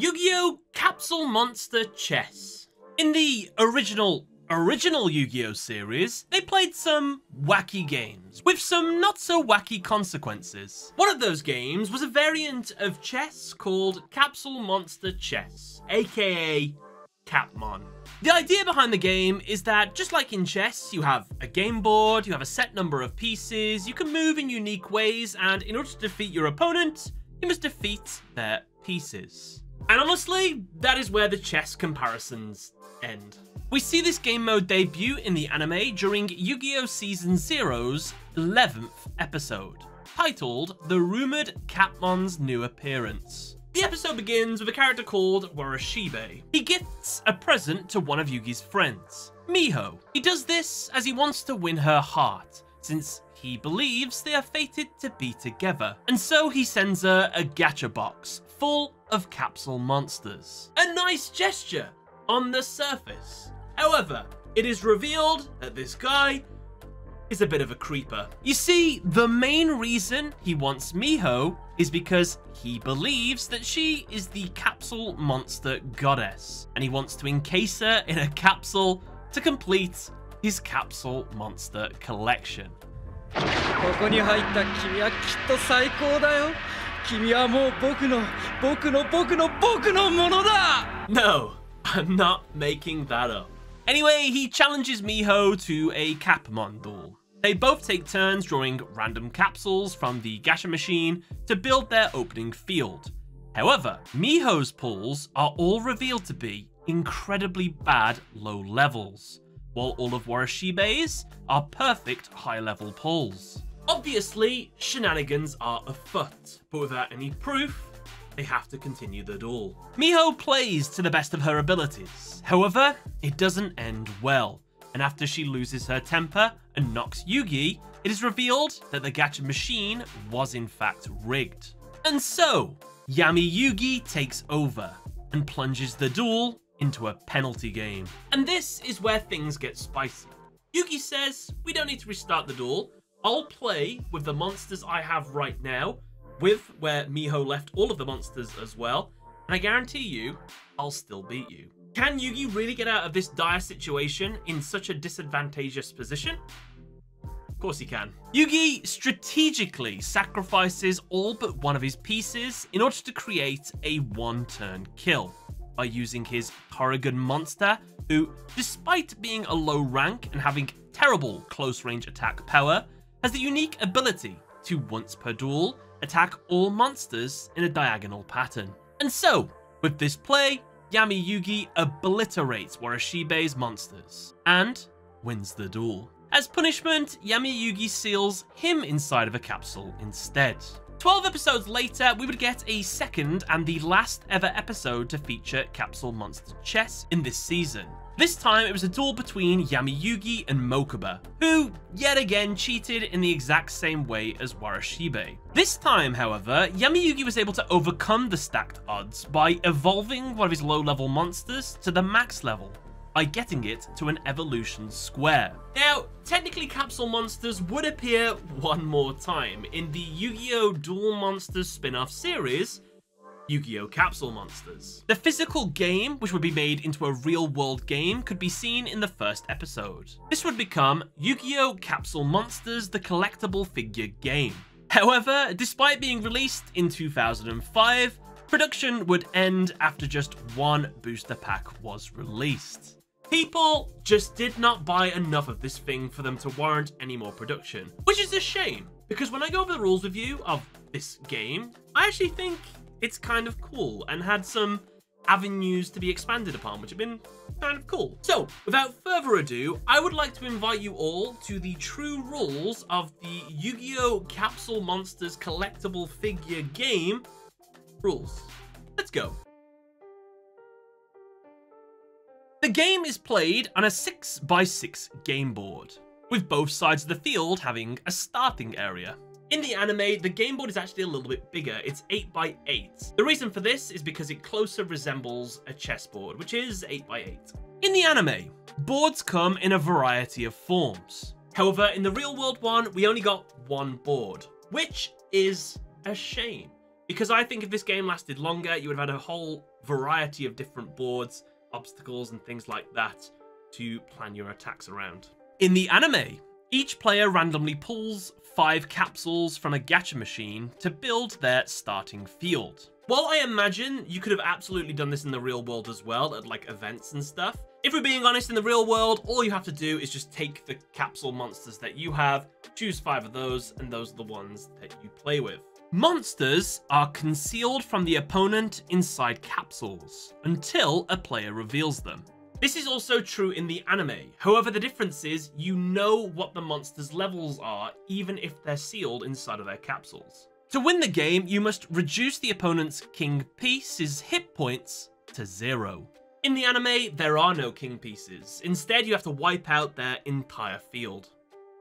Yu-Gi-Oh! Capsule Monster Chess. In the original original Yu-Gi-Oh! series, they played some wacky games, with some not so wacky consequences. One of those games was a variant of chess called Capsule Monster Chess, aka Capmon. The idea behind the game is that, just like in chess, you have a game board, you have a set number of pieces, you can move in unique ways, and in order to defeat your opponent, you must defeat their pieces. And honestly, that is where the chess comparisons end. We see this game mode debut in the anime during Yu-Gi-Oh! Season Zero's 11th episode, titled The Rumored Capmon's New Appearance. The episode begins with a character called Warashibe. He gifts a present to one of Yugi's friends, Miho. He does this as he wants to win her heart, since he believes they are fated to be together. And so he sends her a gacha box full of capsule monsters. A nice gesture on the surface. However, it is revealed that this guy is a bit of a creeper. You see, the main reason he wants Miho is because he believes that she is the capsule monster goddess, and he wants to encase her in a capsule to complete his capsule monster collection. No, I'm not making that up. Anyway, he challenges Miho to a Capmon duel. They both take turns drawing random capsules from the Gacha machine to build their opening field. However, Miho's pulls are all revealed to be incredibly bad low levels, while all of Warashibe's are perfect high level pulls. Obviously, shenanigans are afoot, but without any proof, they have to continue the duel. Miho plays to the best of her abilities. However, it doesn't end well, and after she loses her temper and knocks Yugi, it is revealed that the gacha machine was in fact rigged. And so, Yami Yugi takes over and plunges the duel into a penalty game. And this is where things get spicy. Yugi says, we don't need to restart the duel. I'll play with the monsters I have right now with where Miho left all of the monsters as well, and I guarantee you, I'll still beat you. Can Yugi really get out of this dire situation in such a disadvantageous position? Of course he can. Yugi strategically sacrifices all but one of his pieces in order to create a one-turn kill by using his Torrigan monster, who, despite being a low rank and having terrible close-range attack power, has the unique ability to once per duel attack all monsters in a diagonal pattern. And so, with this play, Yami Yugi obliterates Warashibe's monsters and wins the duel. As punishment, Yami Yugi seals him inside of a capsule instead. 12 episodes later, we would get a second and the last ever episode to feature Capsule Monster Chess in this season. This time, it was a duel between Yami Yugi and Mokuba, who yet again cheated in the exact same way as Warashibe. This time, however, Yami Yugi was able to overcome the stacked odds by evolving one of his low-level monsters to the max level, by getting it to an evolution square. Now, technically Capsule Monsters would appear one more time in the Yu-Gi-Oh! Duel Monsters spin-off series, Yu-Gi-Oh! Capsule Monsters. The physical game, which would be made into a real-world game, could be seen in the first episode. This would become Yu-Gi-Oh! Capsule Monsters, the collectible figure game. However, despite being released in 2005, production would end after just one booster pack was released. People just did not buy enough of this thing for them to warrant any more production, which is a shame, because when I go over the rules review of this game, I actually think it's kind of cool and had some avenues to be expanded upon, which have been kind of cool. So, without further ado, I would like to invite you all to the true rules of the Yu-Gi-Oh! Capsule Monsters collectible figure game rules. Let's go. The game is played on a 6x6 game board, with both sides of the field having a starting area. In the anime, the game board is actually a little bit bigger. It's 8x8. The reason for this is because it closer resembles a chessboard, which is 8x8. In the anime, boards come in a variety of forms. However, in the real world one, we only got one board, which is a shame. Because I think if this game lasted longer, you would have had a whole variety of different boards, obstacles, and things like that to plan your attacks around. In the anime, each player randomly pulls five capsules from a gacha machine to build their starting field. While I imagine you could have absolutely done this in the real world as well, at like events and stuff, if we're being honest, in the real world, all you have to do is just take the capsule monsters that you have, choose five of those, and those are the ones that you play with. Monsters are concealed from the opponent inside capsules until a player reveals them. This is also true in the anime. However, the difference is you know what the monster's levels are, even if they're sealed inside of their capsules. To win the game, you must reduce the opponent's king piece's hit points to zero. In the anime, there are no king pieces. Instead, you have to wipe out their entire field.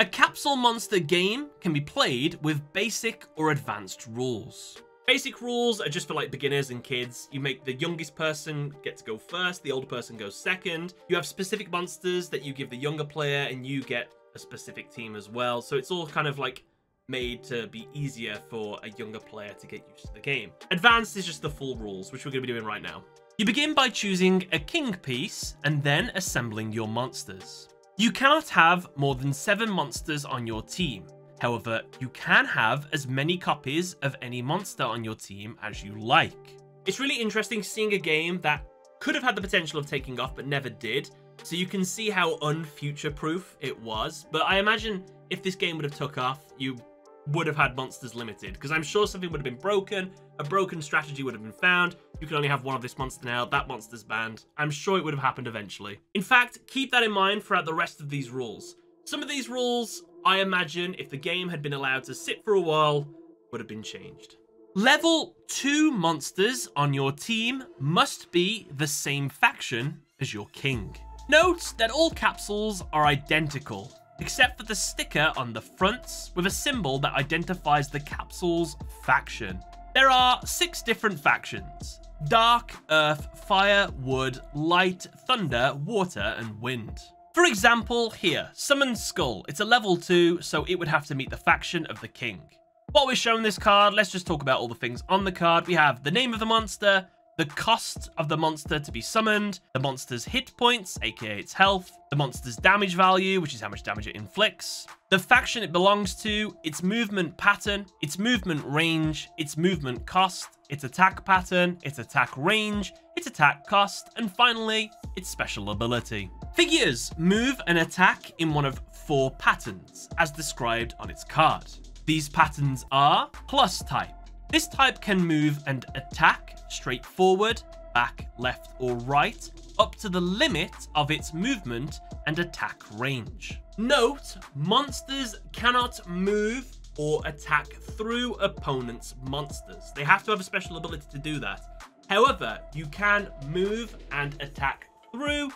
A capsule monster game can be played with basic or advanced rules. Basic rules are just for like beginners and kids. You make the youngest person get to go first, the older person goes second. You have specific monsters that you give the younger player and you get a specific team as well. So it's all kind of like made to be easier for a younger player to get used to the game. Advanced is just the full rules, which we're going to be doing right now. You begin by choosing a king piece and then assembling your monsters. You cannot have more than seven monsters on your team. However, you can have as many copies of any monster on your team as you like. It's really interesting seeing a game that could have had the potential of taking off but never did. So you can see how unfuture-proof it was. But I imagine if this game would have took off, you would have had monsters limited because I'm sure something would have been broken, a broken strategy would have been found, you can only have one of this monster now, that monster's banned. I'm sure it would have happened eventually. In fact, keep that in mind throughout the rest of these rules. Some of these rules I imagine if the game had been allowed to sit for a while, would have been changed. Level 2 monsters on your team must be the same faction as your king. Note that all capsules are identical, except for the sticker on the fronts with a symbol that identifies the capsule's faction. There are six different factions. Dark, Earth, Fire, Wood, Light, Thunder, Water, and Wind. For example, here, Summon Skull. It's a level 2, so it would have to meet the faction of the king. While we're showing this card, let's just talk about all the things on the card. We have the name of the monster, the cost of the monster to be summoned, the monster's hit points, aka its health, the monster's damage value, which is how much damage it inflicts, the faction it belongs to, its movement pattern, its movement range, its movement cost, its attack pattern, its attack range, its attack cost, and finally, its special ability. Figures move and attack in one of four patterns, as described on its card. These patterns are plus type. This type can move and attack straight forward, back, left, or right, up to the limit of its movement and attack range. Note, monsters cannot move or attack through opponents' monsters. They have to have a special ability to do that. However, you can move and attack through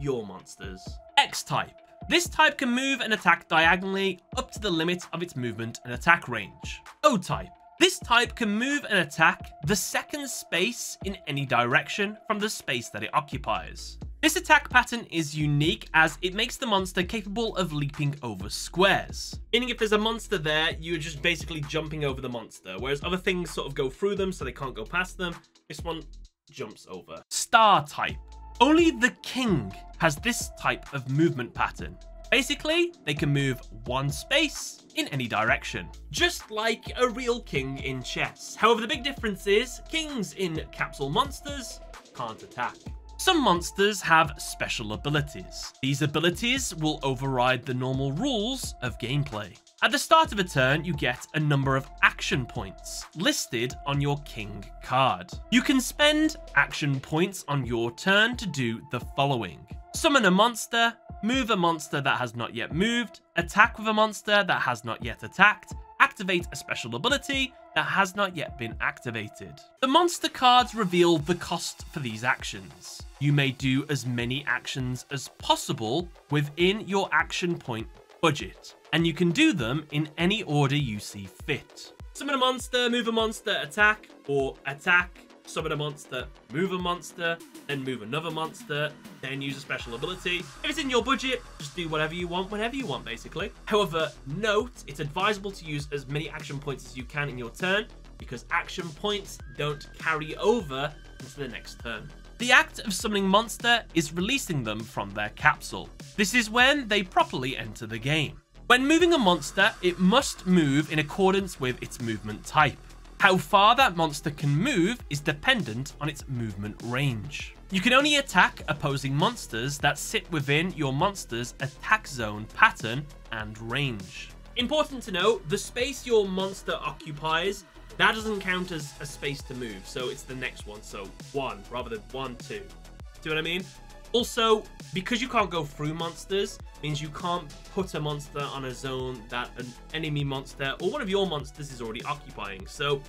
your monsters. X-type. This type can move and attack diagonally up to the limit of its movement and attack range. O-type. This type can move and attack the second space in any direction from the space that it occupies. This attack pattern is unique as it makes the monster capable of leaping over squares. Meaning if there's a monster there, you're just basically jumping over the monster, whereas other things sort of go through them so they can't go past them. This one jumps over. Star type. Only the king has this type of movement pattern. Basically, they can move one space in any direction, just like a real king in chess. However, the big difference is kings in capsule monsters can't attack. Some monsters have special abilities. These abilities will override the normal rules of gameplay. At the start of a turn, you get a number of action points listed on your king card. You can spend action points on your turn to do the following. Summon a monster, move a monster that has not yet moved, attack with a monster that has not yet attacked, activate a special ability that has not yet been activated. The monster cards reveal the cost for these actions. You may do as many actions as possible within your action point budget and you can do them in any order you see fit. Summon a monster, move a monster, attack, or attack, summon a monster, move a monster, then move another monster, then use a special ability. If it's in your budget, just do whatever you want whenever you want, basically. However, note, it's advisable to use as many action points as you can in your turn, because action points don't carry over into the next turn. The act of summoning monster is releasing them from their capsule. This is when they properly enter the game. When moving a monster, it must move in accordance with its movement type. How far that monster can move is dependent on its movement range. You can only attack opposing monsters that sit within your monster's attack zone pattern and range. Important to note, the space your monster occupies, that doesn't count as a space to move, so it's the next one, so one rather than one, two. Do you know what I mean? Also, because you can't go through monsters, means you can't put a monster on a zone that an enemy monster or one of your monsters is already occupying. So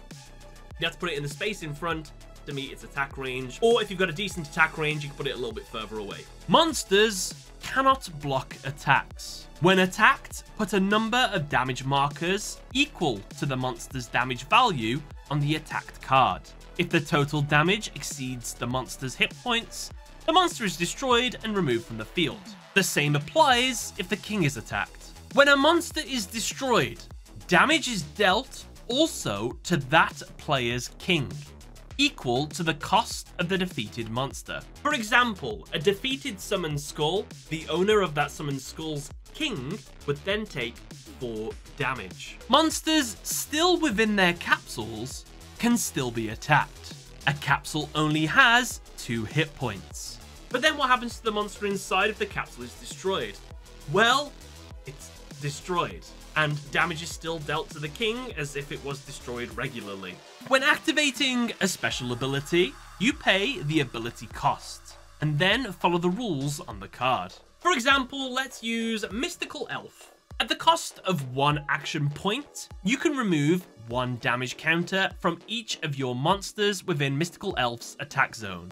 you have to put it in the space in front to meet its attack range. Or if you've got a decent attack range, you can put it a little bit further away. Monsters cannot block attacks. When attacked, put a number of damage markers equal to the monster's damage value on the attacked card. If the total damage exceeds the monster's hit points, the monster is destroyed and removed from the field. The same applies if the king is attacked. When a monster is destroyed, damage is dealt also to that player's king, equal to the cost of the defeated monster. For example, a defeated summoned skull, the owner of that summoned skull's king would then take 4 damage. Monsters still within their capsules can still be attacked. A capsule only has 2 hit points. But then what happens to the monster inside if the capsule is destroyed? Well, it's destroyed, and damage is still dealt to the king as if it was destroyed regularly. When activating a special ability, you pay the ability cost, and then follow the rules on the card. For example, let's use Mystical Elf. At the cost of one action point, you can remove one damage counter from each of your monsters within Mystical Elf's attack zone.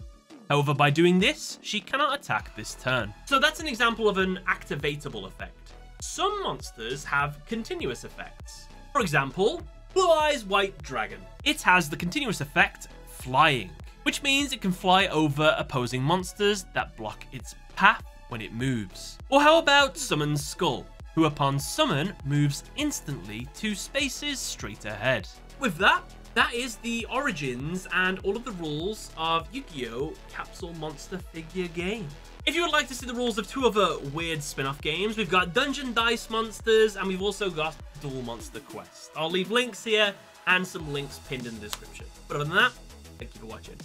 However, by doing this, she cannot attack this turn. So that's an example of an activatable effect. Some monsters have continuous effects. For example, Blue Eyes White Dragon. It has the continuous effect flying, which means it can fly over opposing monsters that block its path when it moves. Or how about Summon Skull, who upon summon moves instantly two spaces straight ahead. With that, that is the origins and all of the rules of Yu-Gi-Oh! Capsule Monster Figure Game. If you would like to see the rules of two other weird spin-off games, we've got Dungeon Dice Monsters and we've also got Duel Monster Quest. I'll leave links here and some links pinned in the description. But other than that, thank you for watching.